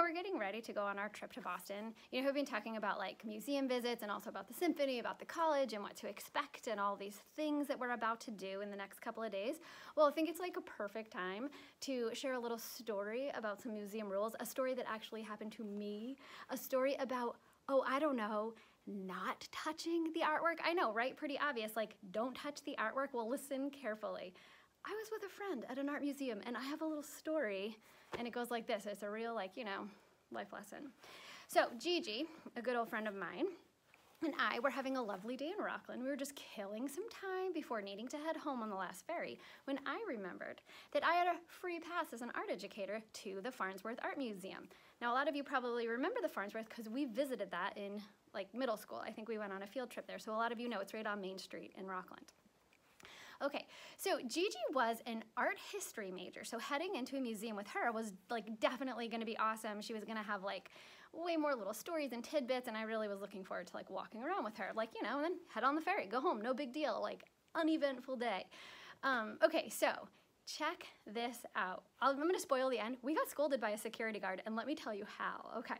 we're getting ready to go on our trip to Boston. You know, we've been talking about like museum visits and also about the symphony, about the college and what to expect and all these things that we're about to do in the next couple of days. Well, I think it's like a perfect time to share a little story about some museum rules, a story that actually happened to me, a story about, oh, I don't know, not touching the artwork. I know, right? Pretty obvious. Like, don't touch the artwork. Well, listen carefully. I was with a friend at an art museum and I have a little story and it goes like this. It's a real, like, you know, life lesson. So, Gigi, a good old friend of mine, and I were having a lovely day in Rockland. We were just killing some time before needing to head home on the last ferry when I remembered that I had a free pass as an art educator to the Farnsworth Art Museum. Now, a lot of you probably remember the Farnsworth because we visited that in like middle school. I think we went on a field trip there. So a lot of you know it's right on Main Street in Rockland. Okay, so Gigi was an art history major, so heading into a museum with her was like definitely gonna be awesome. She was gonna have like way more little stories and tidbits, and I really was looking forward to like walking around with her, like, you know, and then head on the ferry, go home, no big deal, like uneventful day. Um, okay, so check this out. i am gonna spoil the end. We got scolded by a security guard, and let me tell you how, okay.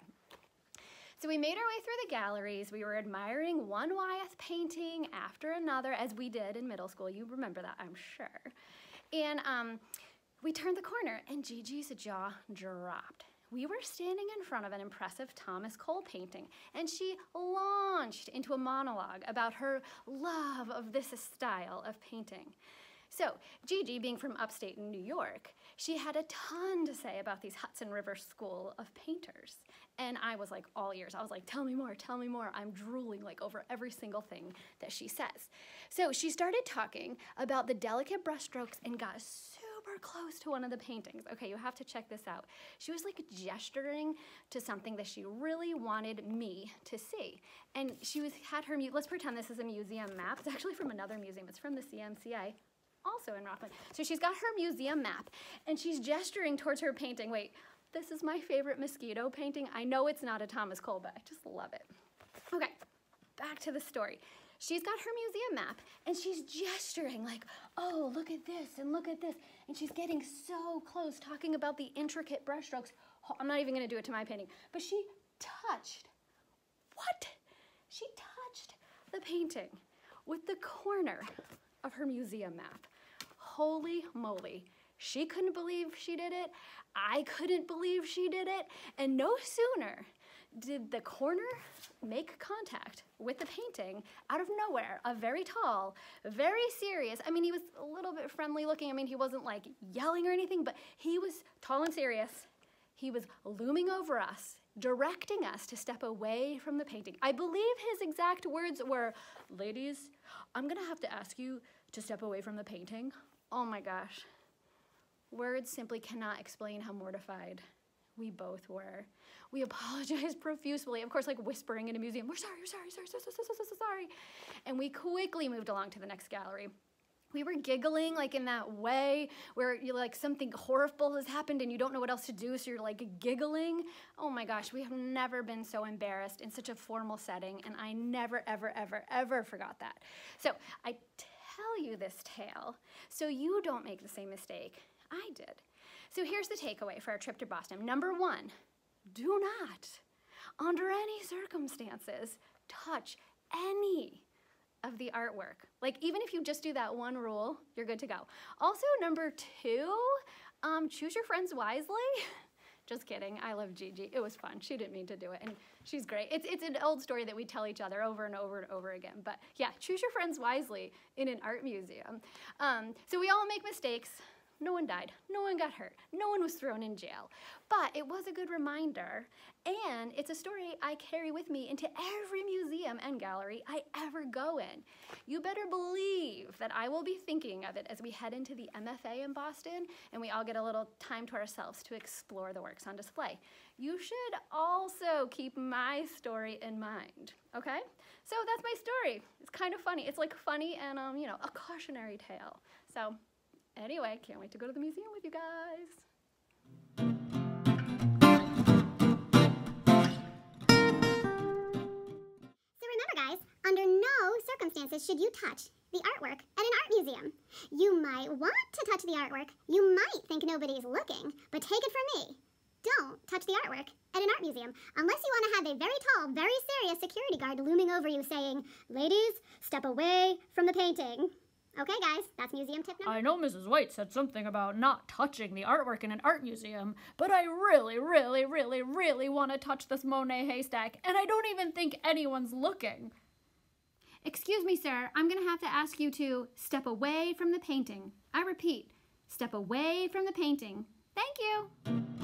So we made our way through the galleries. We were admiring one Wyeth painting after another, as we did in middle school. You remember that, I'm sure. And um, we turned the corner, and Gigi's jaw dropped. We were standing in front of an impressive Thomas Cole painting, and she launched into a monologue about her love of this style of painting. So, Gigi, being from upstate New York, she had a ton to say about these Hudson River School of Painters. And I was like all ears. I was like, tell me more, tell me more. I'm drooling like over every single thing that she says. So she started talking about the delicate brushstrokes and got super close to one of the paintings. Okay, you have to check this out. She was like gesturing to something that she really wanted me to see. And she was had her, let's pretend this is a museum map. It's actually from another museum. It's from the CMCA also in Rockland. So she's got her museum map and she's gesturing towards her painting. Wait, this is my favorite mosquito painting. I know it's not a Thomas Cole, but I just love it. Okay, back to the story. She's got her museum map and she's gesturing like, oh, look at this and look at this. And she's getting so close talking about the intricate brushstrokes. I'm not even gonna do it to my painting, but she touched, what? She touched the painting with the corner of her museum map. Holy moly. She couldn't believe she did it. I couldn't believe she did it. And no sooner did the corner make contact with the painting out of nowhere, a very tall, very serious, I mean, he was a little bit friendly looking. I mean, he wasn't like yelling or anything, but he was tall and serious. He was looming over us, directing us to step away from the painting. I believe his exact words were, ladies, I'm gonna have to ask you to step away from the painting. Oh my gosh. Words simply cannot explain how mortified we both were. We apologized profusely, of course, like whispering in a museum, we're sorry, we're sorry, sorry, sorry, sorry, sorry, sorry, sorry. And we quickly moved along to the next gallery. We were giggling like in that way where you like something horrible has happened and you don't know what else to do, so you're like giggling. Oh my gosh, we have never been so embarrassed in such a formal setting, and I never, ever, ever, ever forgot that. So I tell you this tale so you don't make the same mistake I did. So here's the takeaway for our trip to Boston. Number one, do not, under any circumstances, touch any of the artwork. Like even if you just do that one rule, you're good to go. Also, number two, um, choose your friends wisely. Just kidding. I love Gigi. It was fun. She didn't mean to do it, and she's great. It's, it's an old story that we tell each other over and over and over again. But yeah, choose your friends wisely in an art museum. Um, so we all make mistakes. No one died. No one got hurt. No one was thrown in jail. But it was a good reminder, and it's a story I carry with me into every museum and gallery I ever go in. You better believe that I will be thinking of it as we head into the MFA in Boston and we all get a little time to ourselves to explore the works on display. You should also keep my story in mind, okay? So that's my story. It's kind of funny. It's like funny and, um, you know, a cautionary tale. So Anyway, can't wait to go to the museum with you guys. So remember guys, under no circumstances should you touch the artwork at an art museum. You might want to touch the artwork, you might think nobody's looking, but take it from me, don't touch the artwork at an art museum unless you want to have a very tall, very serious security guard looming over you saying, Ladies, step away from the painting. Okay, guys, that's museum tip number. I know Mrs. White said something about not touching the artwork in an art museum, but I really, really, really, really want to touch this Monet haystack, and I don't even think anyone's looking. Excuse me, sir, I'm going to have to ask you to step away from the painting. I repeat, step away from the painting. Thank you.